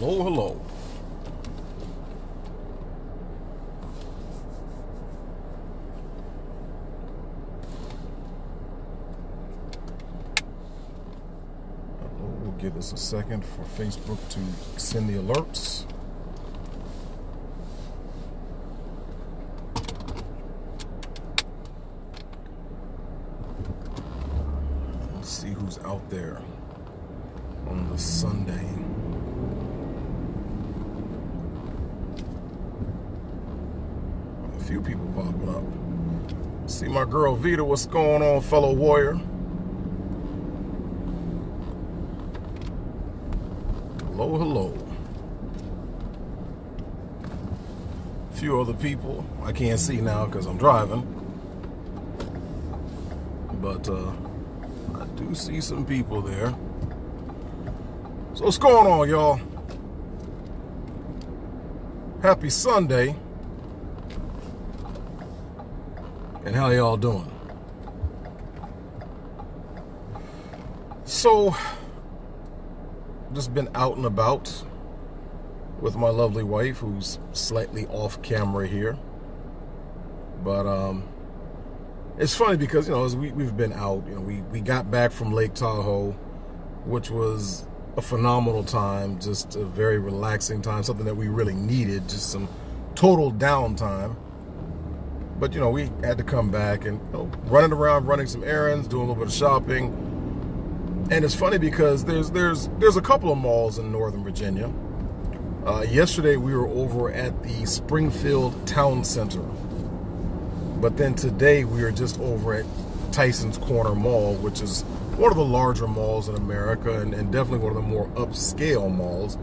Hello, hello. We'll give this a second for Facebook to send the alerts. Let's see who's out there on the Sunday. A few people popping up. See my girl Vita, what's going on, fellow warrior? Hello, hello. A few other people I can't see now because I'm driving. But uh, I do see some people there. So what's going on, y'all? Happy Sunday. And how y'all doing? So, just been out and about with my lovely wife who's slightly off camera here. But um it's funny because, you know, as we, we've been out, you know, we, we got back from Lake Tahoe, which was a phenomenal time, just a very relaxing time, something that we really needed, just some total downtime. But you know, we had to come back and you know, running around, running some errands, doing a little bit of shopping. And it's funny because there's there's there's a couple of malls in Northern Virginia. Uh, yesterday we were over at the Springfield Town Center, but then today we are just over at Tyson's Corner Mall, which is one of the larger malls in America and, and definitely one of the more upscale malls.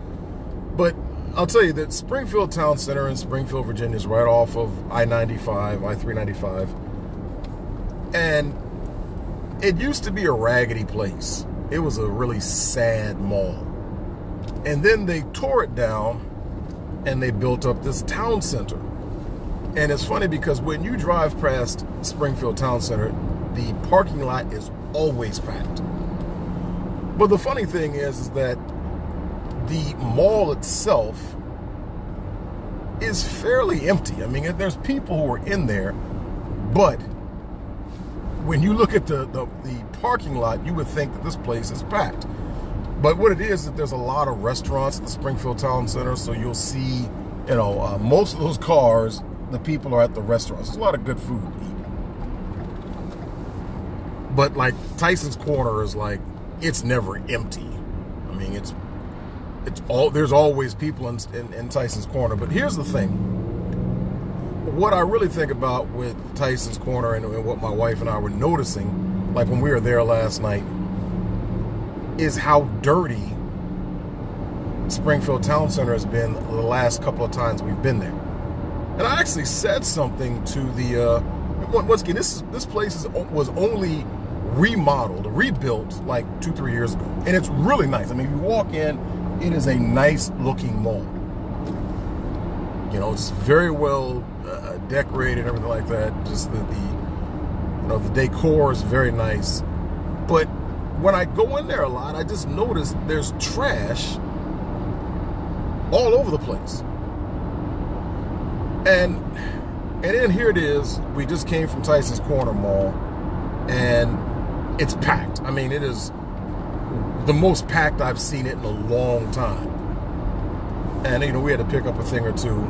But I'll tell you that Springfield Town Center in Springfield, Virginia is right off of I-95, I-395. And it used to be a raggedy place. It was a really sad mall. And then they tore it down and they built up this town center. And it's funny because when you drive past Springfield Town Center, the parking lot is always packed. But the funny thing is, is that the mall itself is fairly empty. I mean, there's people who are in there, but when you look at the, the, the parking lot, you would think that this place is packed. But what it is, is that there's a lot of restaurants at the Springfield Town Center, so you'll see, you know, uh, most of those cars, the people are at the restaurants. There's a lot of good food to eat. But like Tyson's Corner is like, it's never empty. It's all there's always people in, in, in Tyson's Corner. But here's the thing: what I really think about with Tyson's Corner and, and what my wife and I were noticing, like when we were there last night, is how dirty Springfield Town Center has been the last couple of times we've been there. And I actually said something to the uh, once again, this this place is, was only remodeled, rebuilt like two, three years ago. And it's really nice. I mean, you walk in, it is a nice looking mall. You know, it's very well uh, decorated, everything like that. Just the, the, you know, the decor is very nice. But when I go in there a lot, I just notice there's trash all over the place. And and then here it is. We just came from Tyson's Corner Mall, and it's packed. I mean, it is the most packed I've seen it in a long time. And, you know, we had to pick up a thing or two.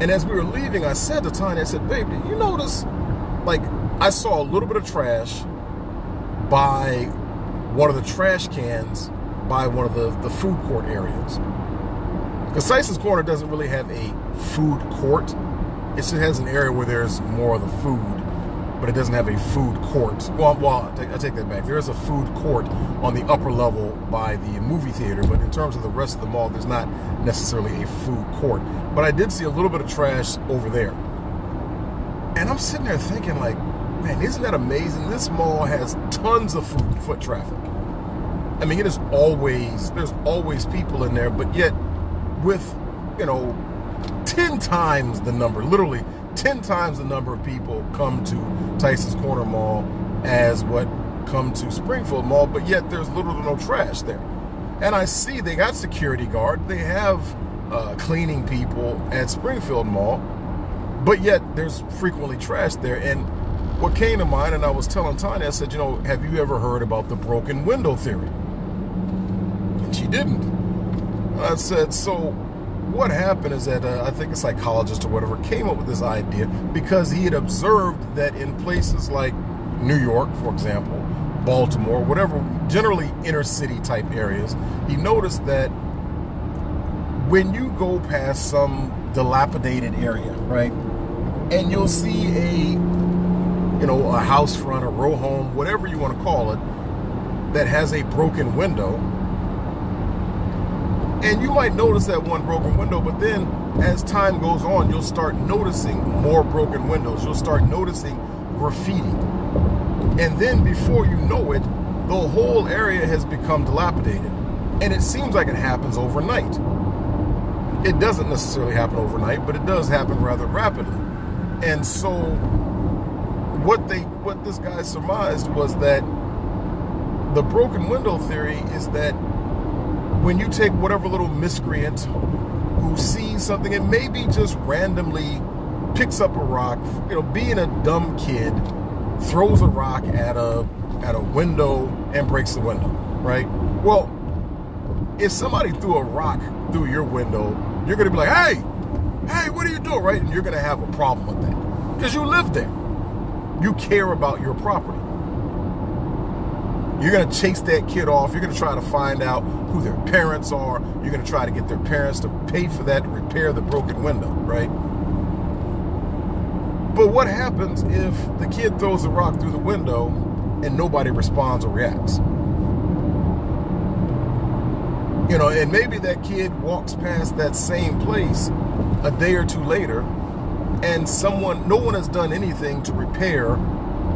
And as we were leaving, I said to Tanya, I said, baby, you notice, like, I saw a little bit of trash by one of the trash cans by one of the, the food court areas. Because Tyson's Corner doesn't really have a food court. It just has an area where there's more of the food but it doesn't have a food court. Well, well I, take, that back. There is a food court on the upper level by the movie theater, but in terms of the rest of the mall, there's not necessarily a food court. But I did see a little bit of trash over there. And I'm sitting there thinking like, man, isn't that amazing? This mall has tons of food, foot traffic. I mean, it is always, there's always people in there, but yet with, you know, 10 times the number, literally 10 times the number of people come to Tyson's Corner Mall as what come to Springfield Mall, but yet there's little to no trash there. And I see they got security guard. They have uh, cleaning people at Springfield Mall, but yet there's frequently trash there. And what came to mind, and I was telling Tanya, I said, you know, have you ever heard about the broken window theory? And she didn't. And I said, so what happened is that uh, I think a psychologist or whatever came up with this idea because he had observed that in places like New York, for example, Baltimore, whatever, generally inner city type areas, he noticed that when you go past some dilapidated area, right, and you'll see a, you know, a house front, a row home, whatever you want to call it, that has a broken window, and you might notice that one broken window, but then as time goes on, you'll start noticing more broken windows. You'll start noticing graffiti. And then before you know it, the whole area has become dilapidated. And it seems like it happens overnight. It doesn't necessarily happen overnight, but it does happen rather rapidly. And so what they what this guy surmised was that the broken window theory is that when you take whatever little miscreant who sees something and maybe just randomly picks up a rock, you know, being a dumb kid, throws a rock at a at a window and breaks the window, right? Well, if somebody threw a rock through your window, you're gonna be like, hey, hey, what are you doing, right? And you're gonna have a problem with that because you live there. You care about your property. You're to chase that kid off. You're to try to find out who their parents are. You're going to try to get their parents to pay for that, repair the broken window, right? But what happens if the kid throws a rock through the window and nobody responds or reacts? You know, and maybe that kid walks past that same place a day or two later and someone, no one has done anything to repair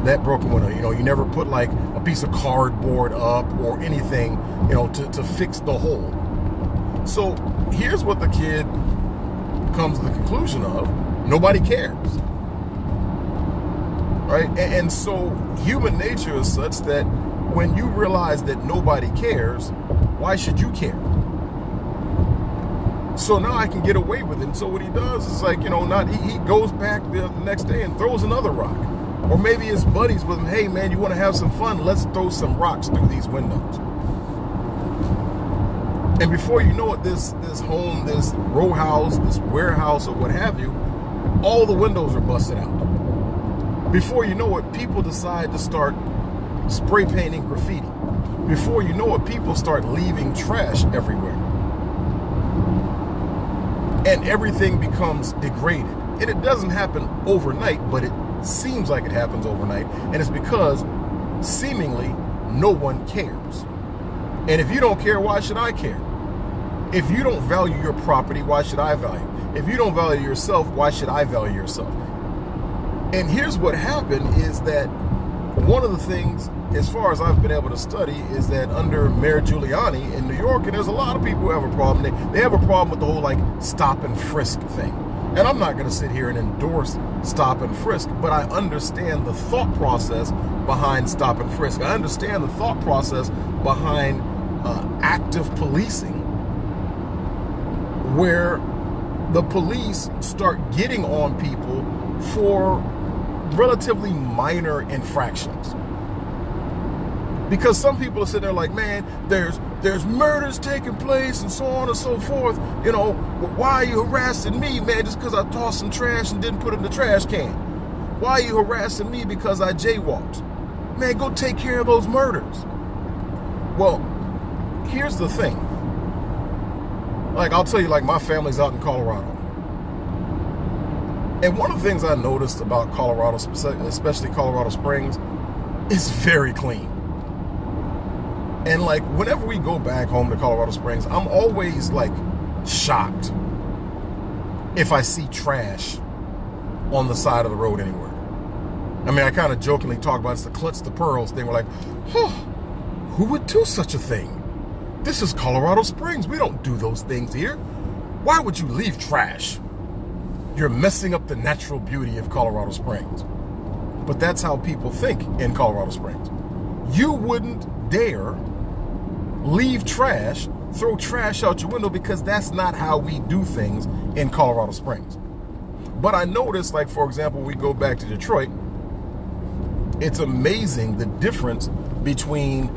that broken window. You know, you never put like a piece of cardboard up or anything, you know, to, to fix the hole. So here's what the kid comes to the conclusion of nobody cares. Right? And, and so human nature is such that when you realize that nobody cares, why should you care? So now I can get away with it. And so what he does is like, you know, not he, he goes back the next day and throws another rock. Or maybe it's buddies with him, hey man, you want to have some fun? Let's throw some rocks through these windows. And before you know it, this this home, this row house, this warehouse, or what have you, all the windows are busted out. Before you know it, people decide to start spray painting graffiti. Before you know it, people start leaving trash everywhere. And everything becomes degraded. And it doesn't happen overnight, but it seems like it happens overnight. And it's because seemingly no one cares. And if you don't care, why should I care? If you don't value your property, why should I value? If you don't value yourself, why should I value yourself? And here's what happened is that one of the things, as far as I've been able to study, is that under Mayor Giuliani in New York, and there's a lot of people who have a problem, they, they have a problem with the whole like stop and frisk thing. And I'm not going to sit here and endorse stop and frisk, but I understand the thought process behind stop and frisk. I understand the thought process behind uh, active policing, where the police start getting on people for relatively minor infractions. Because some people are sitting there like, man, there's there's murders taking place and so on and so forth. You know, why are you harassing me, man, just because I tossed some trash and didn't put it in the trash can? Why are you harassing me because I jaywalked? Man, go take care of those murders. Well, here's the thing. Like, I'll tell you, like, my family's out in Colorado. And one of the things I noticed about Colorado, especially Colorado Springs, is very clean. And like whenever we go back home to Colorado Springs, I'm always like shocked if I see trash on the side of the road anywhere. I mean, I kind of jokingly talk about it's the clutch the pearls thing. We're like, huh, who would do such a thing? This is Colorado Springs. We don't do those things here. Why would you leave trash? You're messing up the natural beauty of Colorado Springs. But that's how people think in Colorado Springs. You wouldn't dare leave trash throw trash out your window because that's not how we do things in Colorado Springs. But I noticed, like, for example, we go back to Detroit, it's amazing the difference between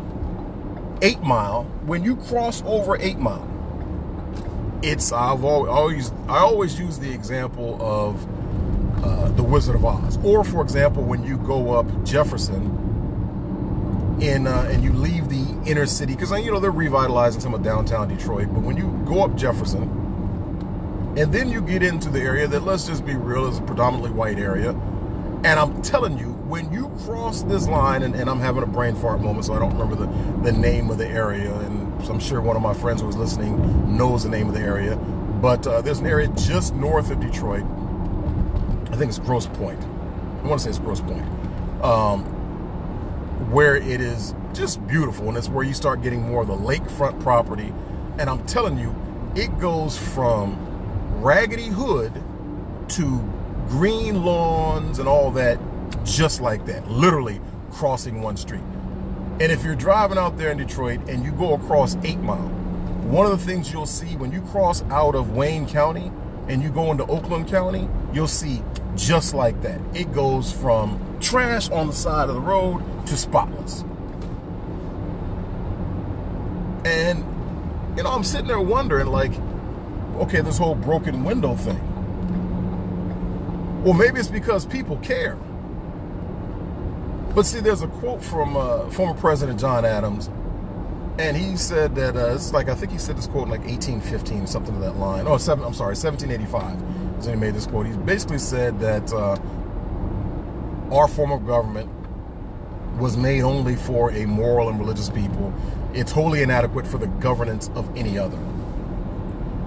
Eight Mile, when you cross over Eight Mile, it's I've always I always use the example of uh, the Wizard of Oz, or for example, when you go up Jefferson in uh, and you leave the inner city because you know they're revitalizing some of downtown Detroit, but when you go up Jefferson and then you get into the area that let's just be real is a predominantly white area, and I'm telling you when you cross this line, and, and, I'm having a brain fart moment, so I don't remember the, the name of the area, and I'm sure one of my friends who was listening knows the name of the area, but uh, there's an area just north of Detroit. I think it's Grosse Pointe. I want to say it's Grosse Pointe. um, where it is just beautiful, and it's where you start getting more of the lakefront property. And I'm telling you, it goes from Raggedy Hood to green lawns and all that just like that, literally crossing one street. And if you're driving out there in Detroit and you go across 8 Mile, one of the things you'll see when you cross out of Wayne County and you go into Oakland County, you'll see just like that. It goes from trash on the side of the road to spotless. And, you know, I'm sitting there wondering, like, okay, this whole broken window thing. Well, maybe it's because people care. But see, there's a quote from uh, former President John Adams, and he said that uh, it's like I think he said this quote in like 1815, something to that line. Oh, seven, I'm sorry, 1785. He made this quote. He basically said that uh, our form of government was made only for a moral and religious people. It's wholly inadequate for the governance of any other.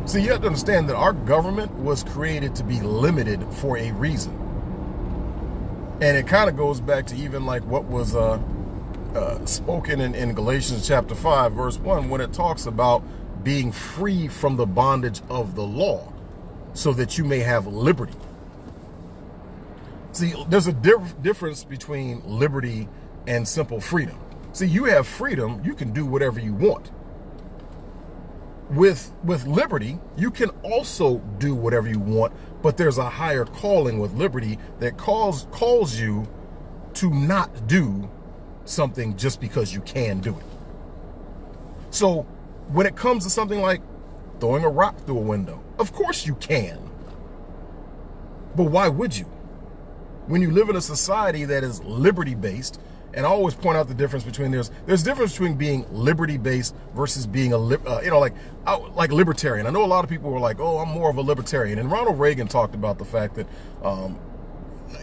So you have to understand that our government was created to be limited for a reason. And it kind of goes back to even like what was uh, uh, spoken in, in Galatians chapter 5, verse 1, when it talks about being free from the bondage of the law so that you may have liberty. See, there's a diff difference between liberty and simple freedom. See, you have freedom, you can do whatever you want with with liberty you can also do whatever you want but there's a higher calling with liberty that calls calls you to not do something just because you can do it so when it comes to something like throwing a rock through a window of course you can but why would you when you live in a society that is liberty based and I always point out the difference between there's there's difference between being liberty based versus being a uh, you know like like libertarian. I know a lot of people were like, oh, I'm more of a libertarian, and Ronald Reagan talked about the fact that um,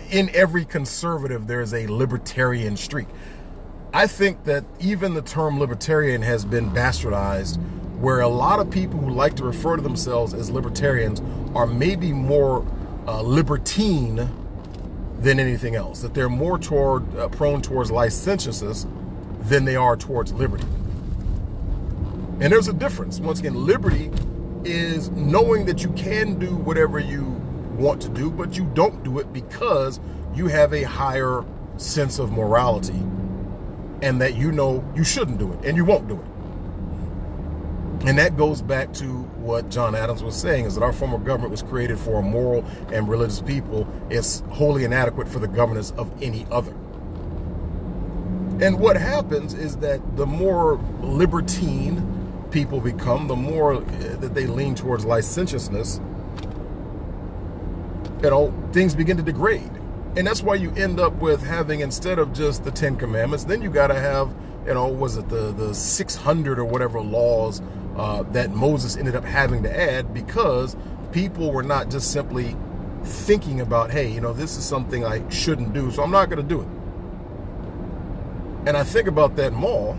in every conservative there is a libertarian streak. I think that even the term libertarian has been bastardized, where a lot of people who like to refer to themselves as libertarians are maybe more uh, libertine than anything else. That they're more toward uh, prone towards licentiousness than they are towards liberty. And there's a difference. Once again, liberty is knowing that you can do whatever you want to do, but you don't do it because you have a higher sense of morality and that you know you shouldn't do it and you won't do it. And that goes back to what John Adams was saying is that our form of government was created for a moral and religious people. It's wholly inadequate for the governance of any other. And what happens is that the more libertine people become, the more uh, that they lean towards licentiousness, you know, things begin to degrade. And that's why you end up with having, instead of just the Ten Commandments, then you got to have, you know, was it the, the 600 or whatever laws uh, that Moses ended up having to add because people were not just simply thinking about, hey, you know, this is something I shouldn't do, so I'm not going to do it. And I think about that mall,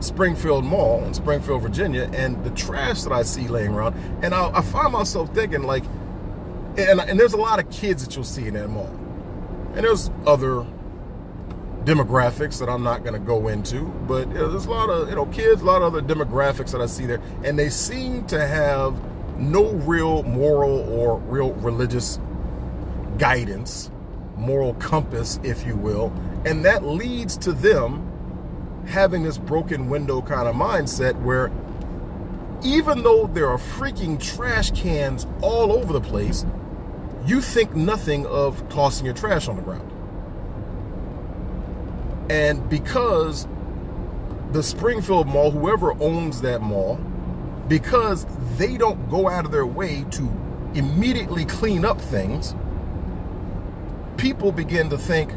Springfield Mall in Springfield, Virginia, and the trash that I see laying around. And I, I find myself thinking, like, and, and there's a lot of kids that you'll see in that mall. And there's other demographics that I'm not going to go into, but you know, there's a lot of you know kids, a lot of other demographics that I see there, and they seem to have no real moral or real religious guidance, moral compass, if you will, and that leads to them having this broken window kind of mindset where even though there are freaking trash cans all over the place, you think nothing of tossing your trash on the ground. And because the Springfield Mall, whoever owns that mall, because they don't go out of their way to immediately clean up things, people begin to think,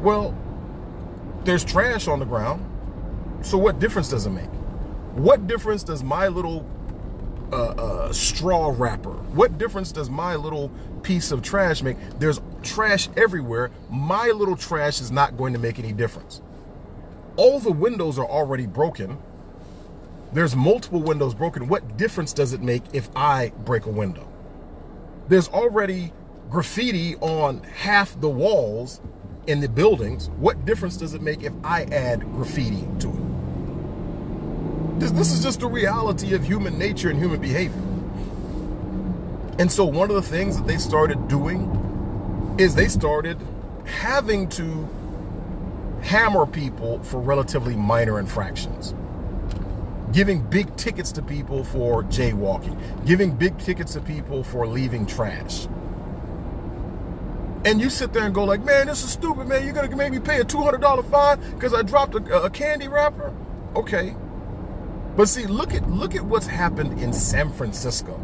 well, there's trash on the ground, so what difference does it make? What difference does my little uh, uh, straw wrapper, what difference does my little piece of trash make? There's trash everywhere. My little trash is not going to make any difference. All the windows are already broken. There's multiple windows broken. What difference does it make if I break a window? There's already graffiti on half the walls in the buildings. What difference does it make if I add graffiti to it? This, this is just the reality of human nature and human behavior. And so one of the things that they started doing is they started having to hammer people for relatively minor infractions. Giving big tickets to people for jaywalking, giving big tickets to people for leaving trash. And you sit there and go like, man, this is stupid, man. You're gonna make me pay a $200 fine because I dropped a, a candy wrapper? Okay. But see, look at look at what's happened in San Francisco.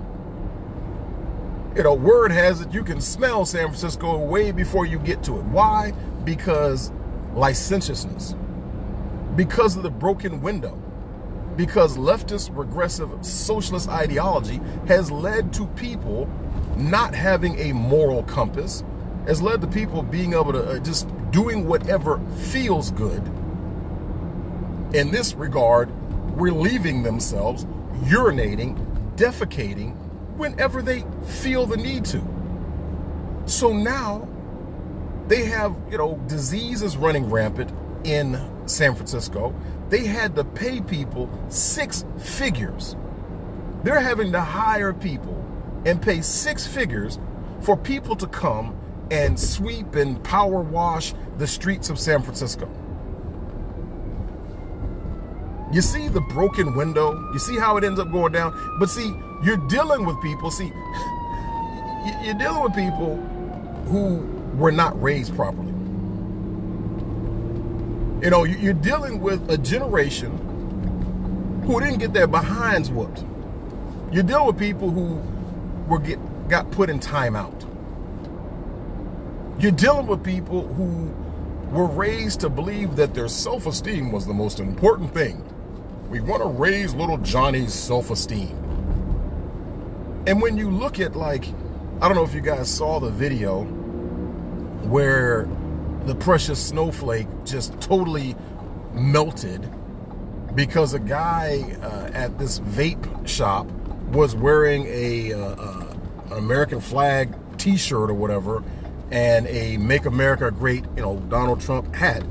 You know, word has it you can smell San Francisco way before you get to it. Why? Because licentiousness, because of the broken window, because leftist regressive socialist ideology has led to people not having a moral compass, has led to people being able to uh, just doing whatever feels good. In this regard, relieving themselves, urinating, defecating whenever they feel the need to. So now they have, you know, diseases running rampant in San Francisco. They had to pay people six figures. They're having to hire people and pay six figures for people to come and sweep and power wash the streets of San Francisco. You see the broken window? You see how it ends up going down? But see, you're dealing with people. See, you're dealing with people who were not raised properly. You know, you're dealing with a generation who didn't get their behinds whooped. You're dealing with people who were get got put in timeout. You're dealing with people who were raised to believe that their self-esteem was the most important thing. We want to raise little Johnny's self-esteem. And when you look at like, I don't know if you guys saw the video where the precious snowflake just totally melted because a guy uh, at this vape shop was wearing a uh, uh, American flag T-shirt or whatever, and a "Make America Great," you know, Donald Trump hat,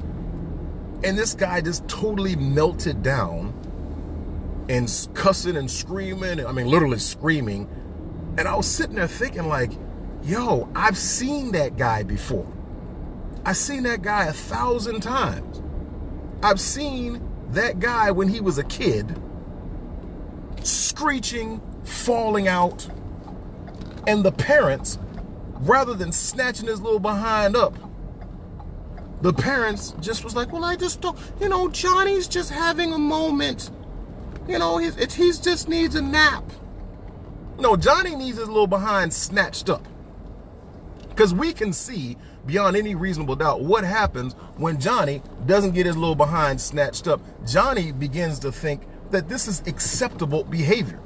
and this guy just totally melted down and cussing and screaming. I mean, literally screaming. And I was sitting there thinking, like, yo, I've seen that guy before. I've seen that guy a thousand times. I've seen that guy when he was a kid screeching, falling out, and the parents, rather than snatching his little behind up, the parents just was like, well, I just don't, you know, Johnny's just having a moment. You know, he's, he's just needs a nap. No, Johnny needs his little behind snatched up. Because we can see beyond any reasonable doubt what happens when Johnny doesn't get his little behind snatched up. Johnny begins to think that this is acceptable behavior.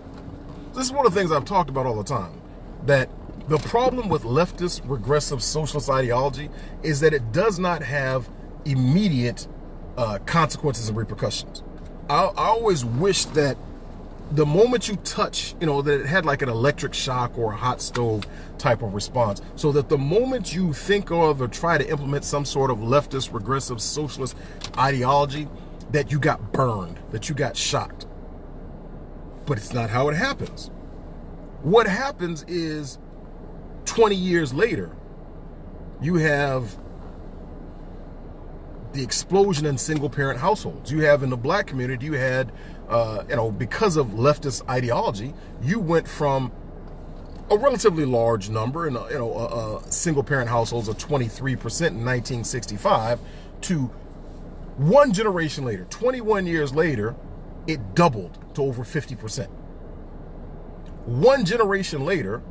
This is one of the things I've talked about all the time. That the problem with leftist regressive socialist ideology is that it does not have immediate uh, consequences and repercussions. I, I always wish that the moment you touch, you know, that it had like an electric shock or a hot stove type of response. So that the moment you think of or try to implement some sort of leftist, regressive, socialist ideology, that you got burned, that you got shocked. But it's not how it happens. What happens is 20 years later, you have the explosion in single parent households. You have in the black community, you had, uh, you know, because of leftist ideology, you went from a relatively large number in, a, you know, a, a single parent households of 23% in 1965 to one generation later, 21 years later, it doubled to over 50%. One generation later,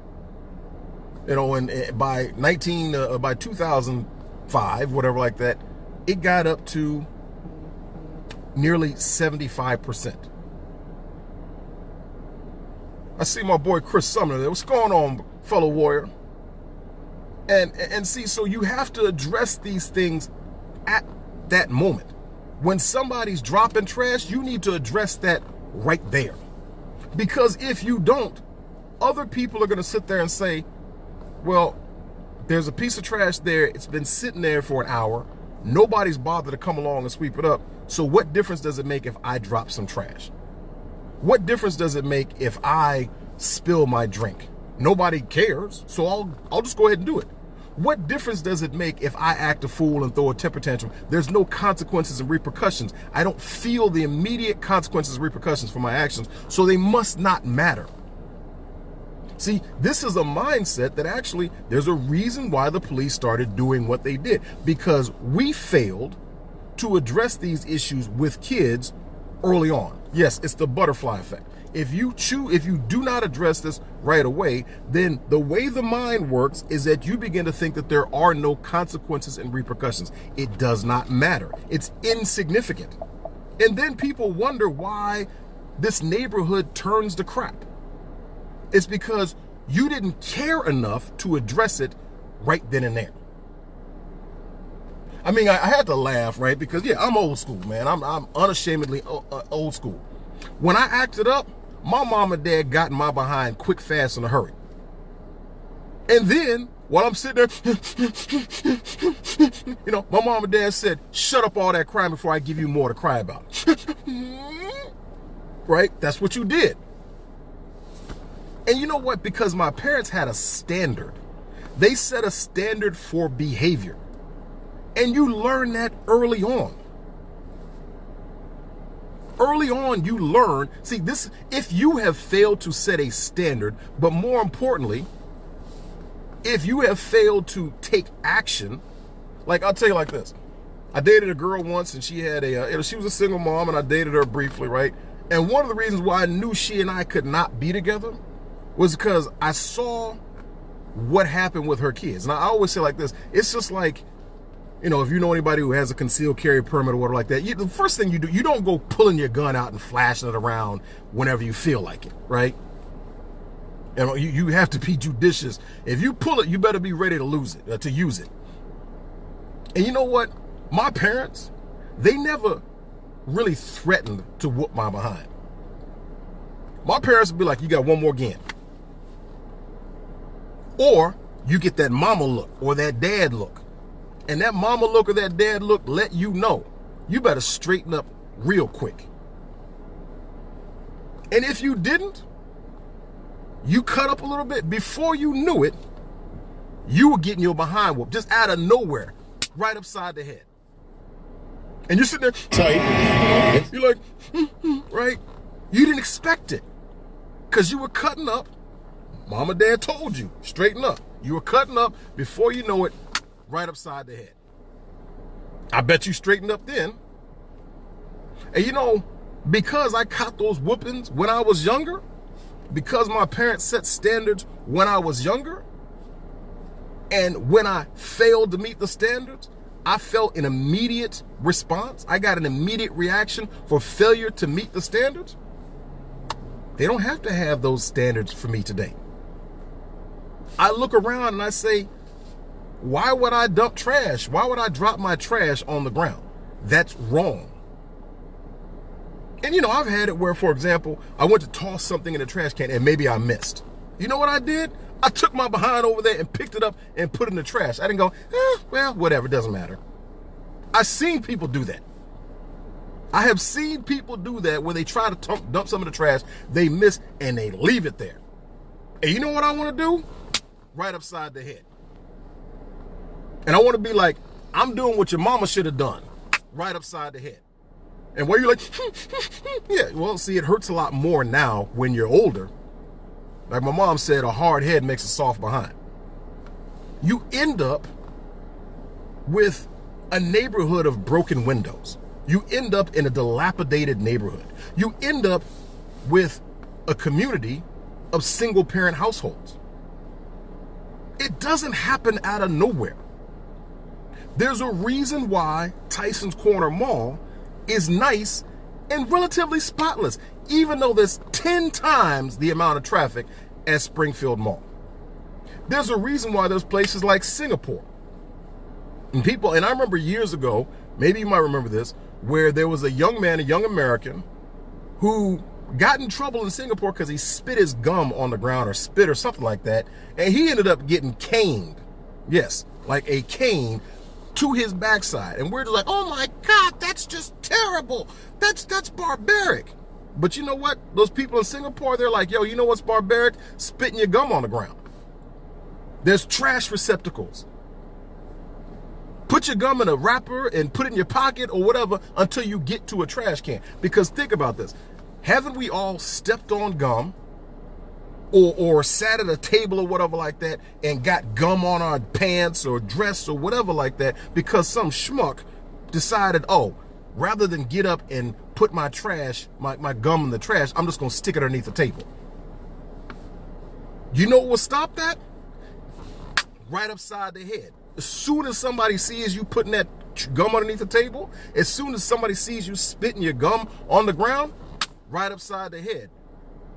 you know, and eh, by 19, uh, by 2005, whatever like that, it got up to nearly 75%. I see my boy Chris Sumner there. What's going on, fellow warrior? And and see, so you have to address these things at that moment. When somebody's dropping trash, you need to address that right there. Because if you don't, other people are going to sit there and say, well, there's a piece of trash there. It's been sitting there for an hour. Nobody's bothered to come along and sweep it up. So what difference does it make if I drop some trash? What difference does it make if I spill my drink? Nobody cares, so I'll I'll just go ahead and do it. What difference does it make if I act a fool and throw a temper tantrum? There's no consequences and repercussions. I don't feel the immediate consequences repercussions for my actions, so they must not matter. See, this is a mindset that actually there's a reason why the police started doing what they did because we failed to address these issues with kids early on. Yes, it's the butterfly effect. If you choose, if you do not address this right away, then the way the mind works is that you begin to think that there are no consequences and repercussions. It does not matter. It's insignificant. And then people wonder why this neighborhood turns to crap. It's because you didn't care enough to address it right then and there. I mean, I, I, had to laugh, right? Because yeah, I'm old school, man. I'm, I'm unashamedly uh, uh, old school. When I acted up, my mom and dad got my behind quick, fast, in a hurry. And then while I'm sitting there, you know, my mom and dad said, "Shut up all that crying before I give you more to cry about." right? That's what you did. And you know what? Because my parents had a standard. They set a standard for behavior. And you learn that early on. Early on, you learn. See, this, if you have failed to set a standard, but more importantly, if you have failed to take action, like I'll tell you like this. I dated a girl once and she had a, uh, she was a single mom and I dated her briefly, right? And one of the reasons why I knew she and I could not be together was because I saw what happened with her kids. And I always say like this, it's just like you know, if you know anybody who has a concealed carry permit or whatever like that, you, the first thing you do, you don't go pulling your gun out and flashing it around whenever you feel like it, right? And you, you have to be judicious. If you pull it, you better be ready to lose it, uh, to use it. And you know what? My parents, they never really threatened to whoop my behind. My parents would be like, you got one more again. Or you get that mama look or that dad look and that mama look or that dad look let you know you better straighten up real quick. And if you didn't, you cut up a little bit before you knew it, you were getting your behind whooped just out of nowhere, right upside the head. And you're sitting there tight. You're like, hmm, right? You didn't expect it because you were cutting up. Mama, dad told you, straighten up. You were cutting up before you know it, right upside the head. I bet you straightened up then. And you know, because I caught those whoopings when I was younger, because my parents set standards when I was younger, and when I failed to meet the standards, I felt an immediate response. I got an immediate reaction for failure to meet the standards. They don't have to have those standards for me today. I look around and I say, why would I dump trash? Why would I drop my trash on the ground? That's wrong. And you know, I've had it where, for example, I went to toss something in the trash can and maybe I missed. You know what I did? I took my behind over there and picked it up and put it in the trash. I didn't go, eh, well, whatever, doesn't matter. I've seen people do that. I have seen people do that when they try to dump some of the trash, they miss and they leave it there. And you know what I want to do? Right upside the head. And I want to be like, I'm doing what your mama should have done. right upside the head. And where you're like, yeah, well, see, it hurts a lot more now when you're older. Like my mom said, a hard head makes a soft behind. You end up with a neighborhood of broken windows. You end up in a dilapidated neighborhood. You end up with a community of single parent households. It doesn't happen out of nowhere. There's a reason why Tyson's Corner Mall is nice and relatively spotless, even though there's 10 times the amount of traffic as Springfield Mall. There's a reason why there's places like Singapore. And people, and I remember years ago, maybe you might remember this, where there was a young man, a young American, who got in trouble in Singapore because he spit his gum on the ground or spit or something like that. And he ended up getting caned. Yes, like a cane to his backside. And we're just like, oh my God, that's just terrible. That's that's barbaric. But you know what? Those people in Singapore, they're like, yo, you know what's barbaric? Spitting your gum on the ground. There's trash receptacles. Put your gum in a wrapper and put it in your pocket or whatever until you get to a trash can. Because think about this. Haven't we all stepped on gum or, or sat at a table or whatever like that and got gum on our pants or dress or whatever like that because some schmuck decided, oh, rather than get up and put my trash, my, my gum in the trash, I'm just going to stick it underneath the table. You know what will stop that? Right upside the head. As soon as somebody sees you putting that gum underneath the table, as soon as somebody sees you spitting your gum on the ground, right upside the head.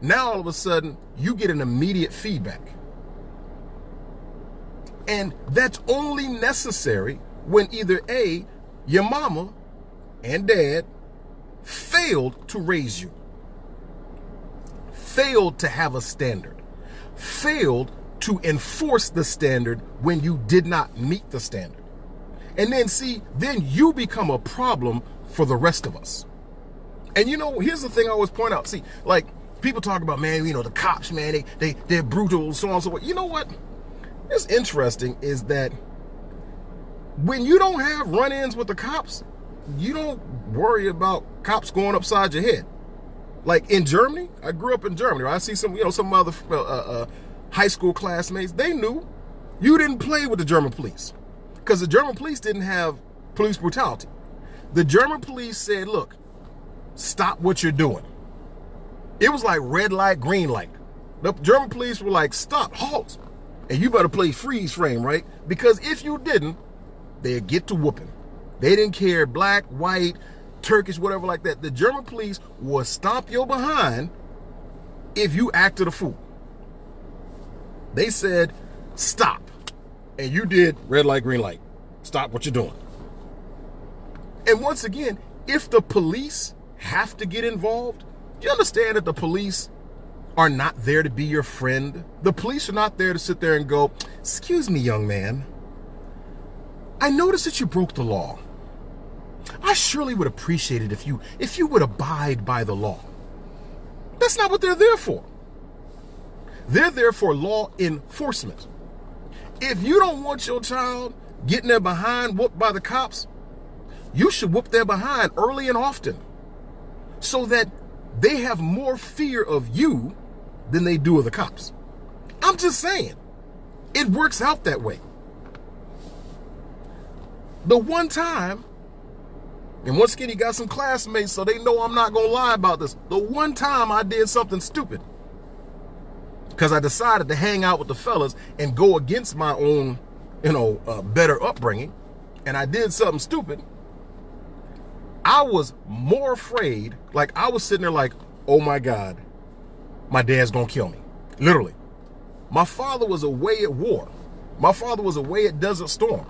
Now all of a sudden, you get an immediate feedback. And that's only necessary when either A, your mama and dad failed to raise you, failed to have a standard, failed to enforce the standard when you did not meet the standard. And then see, then you become a problem for the rest of us. And you know, here's the thing I always point out. See, like people talk about, man, you know, the cops, man, they they they're brutal, so on and so forth. You know what? It's interesting is that when you don't have run-ins with the cops, you don't worry about cops going upside your head. Like in Germany, I grew up in Germany. Right? I see some, you know, some other uh, uh, high school classmates. They knew you didn't play with the German police because the German police didn't have police brutality. The German police said, "Look, stop what you're doing. It was like red light, green light. The German police were like, stop, halt. And you better play freeze frame, right? Because if you didn't, they'd get to whooping. They didn't care black, white, Turkish, whatever like that. The German police would stomp your behind if you acted a fool. They said, stop. And you did red light, green light. Stop what you're doing. And once again, if the police have to get involved? Do you understand that the police are not there to be your friend? The police are not there to sit there and go, excuse me, young man. I noticed that you broke the law. I surely would appreciate it if you if you would abide by the law. That's not what they're there for. They're there for law enforcement. If you don't want your child getting their behind whooped by the cops, you should whoop their behind early and often so that they have more fear of you than they do of the cops. I'm just saying, it works out that way. The one time, and once again, he got some classmates, so they know I'm not going to lie about this. The one time I did something stupid, because I decided to hang out with the fellas and go against my own, you know, uh, better upbringing, and I did something stupid, I was more afraid. Like I was sitting there like, oh my God, my dad's gonna kill me. Literally. My father was away at war. My father was away at Desert Storm.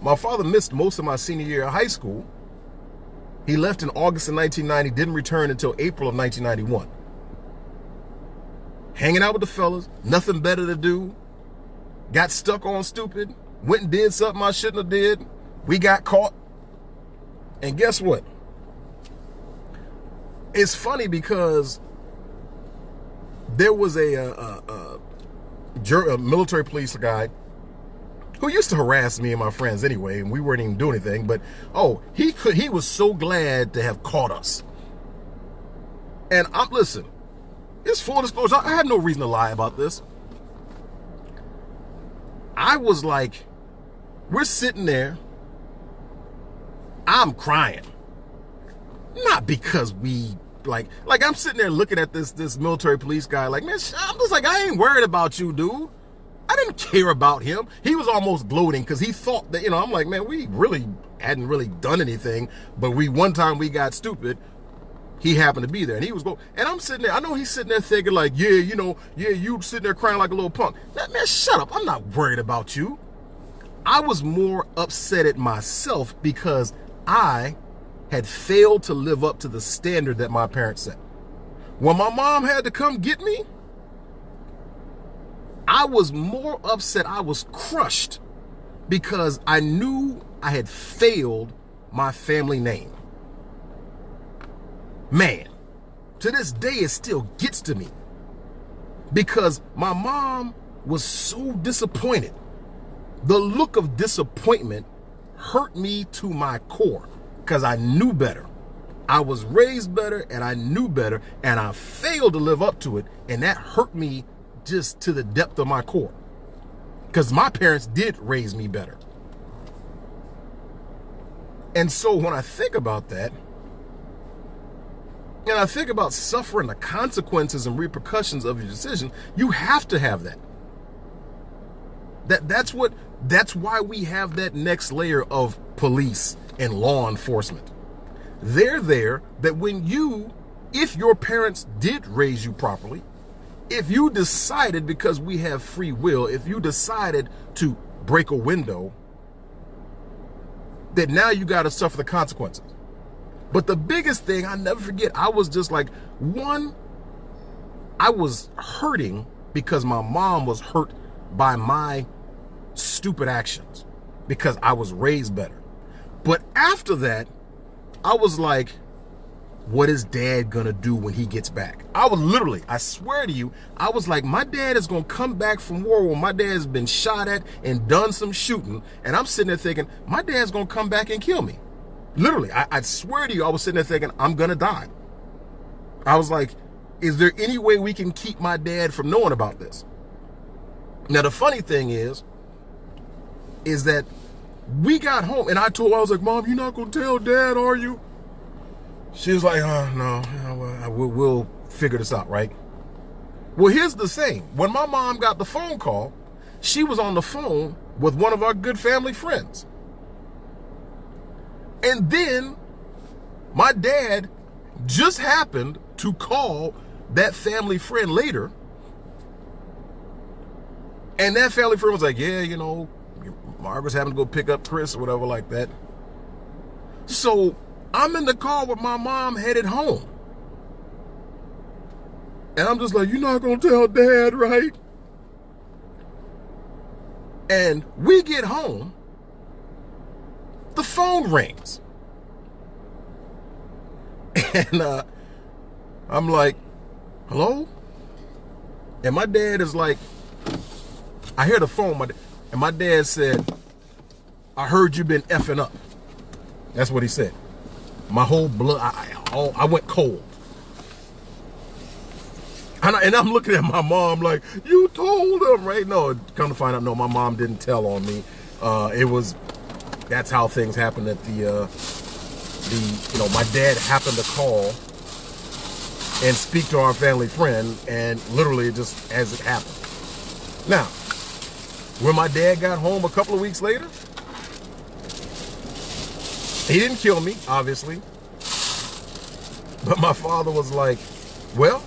My father missed most of my senior year of high school. He left in August of 1990, didn't return until April of 1991. Hanging out with the fellas, nothing better to do. Got stuck on stupid, went and did something I shouldn't have did. We got caught. And guess what? It's funny because there was a, uh, uh, uh, a, a, a military police guy who used to harass me and my friends anyway, and we weren't even doing anything, but oh, he could he was so glad to have caught us. And I'm listen, it's full disclosure. I have no reason to lie about this. I was like, we're sitting there. I'm crying. Not because we like like I'm sitting there looking at this this military police guy like, man, I'm just like, I ain't worried about you, dude. I didn't care about him. He was almost gloating because he thought that, you know, I'm like, man, we really hadn't really done anything, but we one time we got stupid. He happened to be there and he was going, and I'm sitting there, I know he's sitting there thinking like, yeah, you know, yeah, you sitting there crying like a little punk. That man, shut up. I'm not worried about you. I was more upset at myself because I had failed to live up to the standard that my parents set. When my mom had to come get me, I was more upset. I was crushed because I knew I had failed my family name. Man, to this day, it still gets to me because my mom was so disappointed. The look of disappointment hurt me to my core because I knew better. I was raised better and I knew better and I failed to live up to it and that hurt me just to the depth of my core. Because my parents did raise me better. And so when I think about that, and I think about suffering the consequences and repercussions of your decision, you have to have that. That that's what that's why we have that next layer of police and law enforcement. They're there that when you, if your parents did raise you properly, if you decided, because we have free will, if you decided to break a window, that now you got to suffer the consequences. But the biggest thing, I never forget, I was just like, one, I was hurting because my mom was hurt by my stupid actions because I was raised better. But after that, I was like, what is dad gonna do when he gets back? I was literally, I swear to you, I was like, my dad is gonna come back from war when my dad's been shot at and done some shooting. And I'm sitting there thinking, my dad's gonna come back and kill me. Literally, I, I swear to you, I was sitting there thinking, I'm gonna die. I was like, is there any way we can keep my dad from knowing about this? Now, the funny thing is, is that we got home and I told her, I was like, Mom, you're not gonna tell dad, are you? She was like, oh, no, we'll, we'll figure this out, right? Well, here's the thing. When my mom got the phone call, she was on the phone with one of our good family friends. And then my dad just happened to call that family friend later. And that family friend was like, yeah, you know, Margaret's having to go pick up Chris or whatever like that. So I'm in the car with my mom headed home. And I'm just like, you're not going to tell dad, right? And we get home. The phone rings. And uh, I'm like, hello? And my dad is like, I hear the phone. And my dad said, I heard you been effing up. That's what he said. My whole blood, I, I, I went cold. And, I, am looking at my mom like, you told him, right? No, come to find out, no, my mom didn't tell on me. Uh, it was, that's how things happened at the, uh, the, you know, my dad happened to call and speak to our family friend and literally just as it happened. Now, when my dad got home a couple of weeks later, he didn't kill me, obviously. But my father was like, well,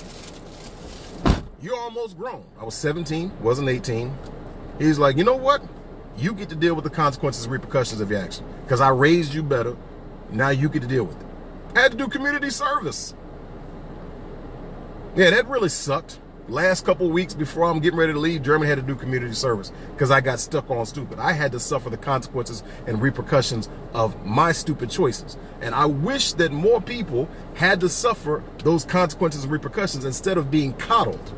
you're almost grown. I was 17, wasn't 18. He's like, you know what? You get to deal with the consequences and repercussions of your action. Because I raised you better. Now you get to deal with it. I had to do community service. Yeah, that really sucked last couple weeks before I'm getting ready to leave, Germany had to do community service because I got stuck on stupid. I had to suffer the consequences and repercussions of my stupid choices. And I wish that more people had to suffer those consequences and repercussions instead of being coddled.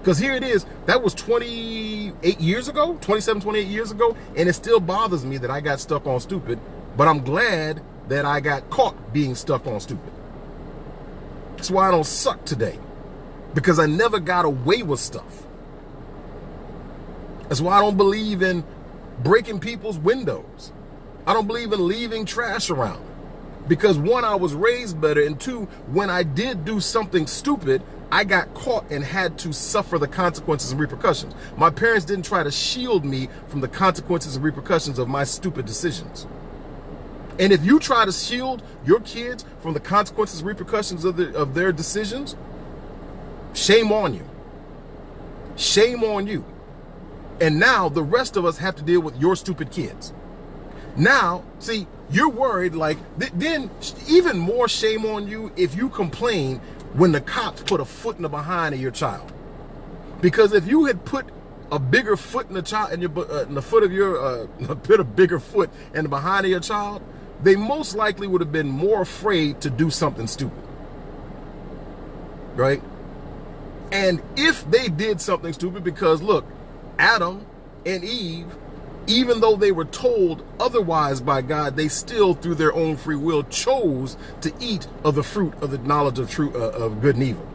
Because here it is, that was 28 years ago, 27, 28 years ago, and it still bothers me that I got stuck on stupid, but I'm glad that I got caught being stuck on stupid. That's why I don't suck today, because I never got away with stuff. That's why I don't believe in breaking people's windows. I don't believe in leaving trash around. Because one, I was raised better, and two, when I did do something stupid, I got caught and had to suffer the consequences and repercussions. My parents didn't try to shield me from the consequences and repercussions of my stupid decisions. And if you try to shield your kids from the consequences and repercussions of, the, of their decisions, shame on you. Shame on you. And now the rest of us have to deal with your stupid kids. Now, see, you're worried like, th then even more shame on you if you complain when the cops put a foot in the behind of your child. Because if you had put a bigger foot in the child in your uh, in the foot of your uh, put a bigger foot in the behind of your child, they most likely would have been more afraid to do something stupid. Right? And if they did something stupid, because look, Adam and Eve even though they were told otherwise by God, they still, through their own free will, chose to eat of the fruit of the knowledge of true uh, of good and evil.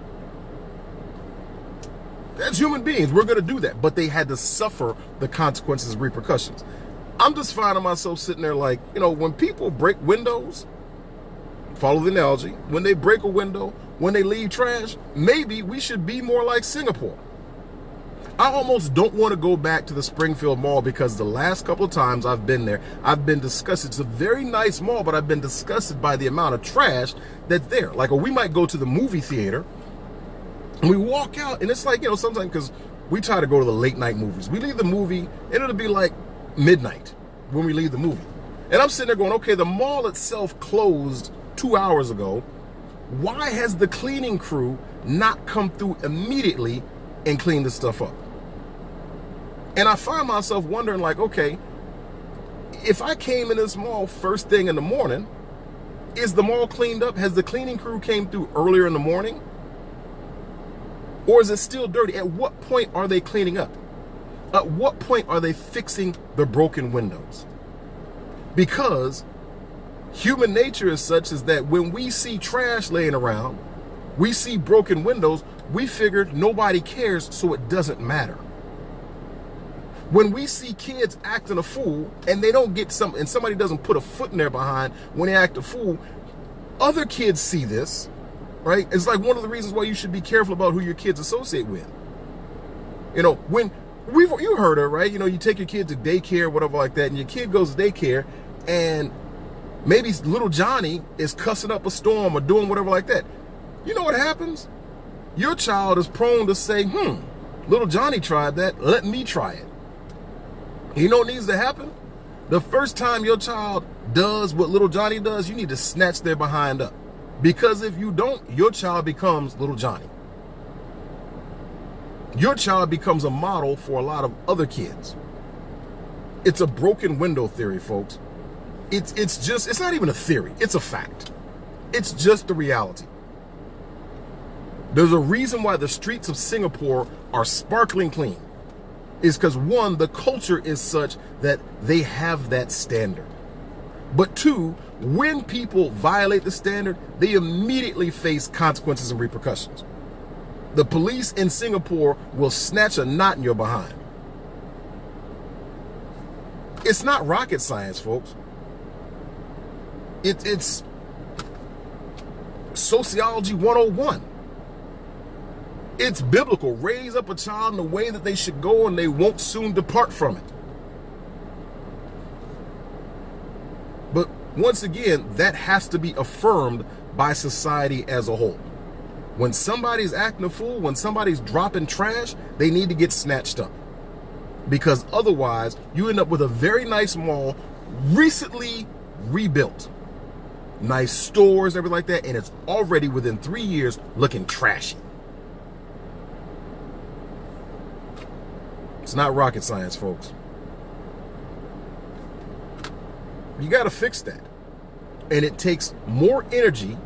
As human beings, we're going to do that, but they had to suffer the consequences repercussions. I'm just finding myself sitting there like, you know, when people break windows, follow the analogy, when they break a window, when they leave trash, maybe we should be more like Singapore. I almost don't want to go back to the Springfield Mall because the last couple of times I've been there, I've been disgusted. It's a very nice mall, but I've been disgusted by the amount of trash that's there. Like, or we might go to the movie theater and we walk out and it's like, you know, sometimes because we try to go to the late night movies. We leave the movie and it'll be like midnight when we leave the movie. And I'm sitting there going, okay, the mall itself closed two hours ago. Why has the cleaning crew not come through immediately and clean the stuff up? And I find myself wondering, like, okay, if I came in this mall first thing in the morning, is the mall cleaned up? Has the cleaning crew came through earlier in the morning? Or is it still dirty? At what point are they cleaning up? At what point are they fixing the broken windows? Because human nature is such is that when we see trash laying around, we see broken windows, we figured nobody cares, so it doesn't matter. When we see kids acting a fool and they don't get some, and somebody doesn't put a foot in their behind when they act a fool, other kids see this, right? It's like one of the reasons why you should be careful about who your kids associate with. You know, when we've you heard her, right? You know, you take your kid to daycare, whatever like that, and your kid goes to daycare, and maybe little Johnny is cussing up a storm or doing whatever like that. You know what happens? Your child is prone to say, hmm, little Johnny tried that, let me try it. You know what needs to happen? The first time your child does what little Johnny does, you need to snatch their behind up. Because if you don't, your child becomes little Johnny. Your child becomes a model for a lot of other kids. It's a broken window theory, folks. It's it's just it's not even a theory. It's a fact. It's just the reality. There's a reason why the streets of Singapore are sparkling clean is because one, the culture is such that they have that standard. But two, when people violate the standard, they immediately face consequences and repercussions. The police in Singapore will snatch a knot in your behind. It's not rocket science, folks. It, it's sociology 101. It's biblical. Raise up a child in the way that they should go and they won't soon depart from it. But once again, that has to be affirmed by society as a whole. When somebody's acting a fool, when somebody's dropping trash, they need to get snatched up. Because otherwise, you end up with a very nice mall, recently rebuilt. Nice stores, everything like that, and it's already within three years looking trashy. It's not rocket science, folks. You got to fix that. And it takes more energy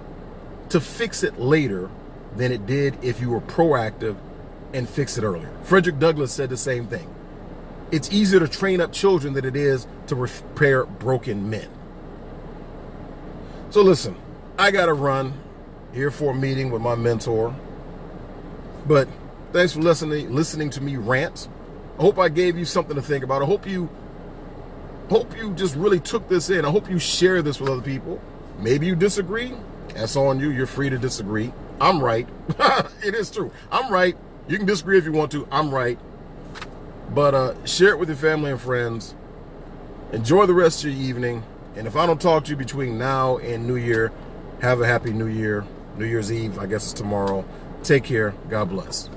to fix it later than it did if you were proactive and fix it earlier. Frederick Douglass said the same thing. It's easier to train up children than it is to repair broken men. So listen, I got to run here for a meeting with my mentor. But thanks for listening listening to me rant. I hope I gave you something to think about. I hope you hope you just really took this in. I hope you share this with other people. Maybe you disagree. That's on you. You're free to disagree. I'm right. it is true. I'm right. You can disagree if you want to. I'm right. But uh, share it with your family and friends. Enjoy the rest of your evening. And if I don't talk to you between now and New Year, have a happy New Year. New Year's Eve, I guess it's tomorrow. Take care. God bless.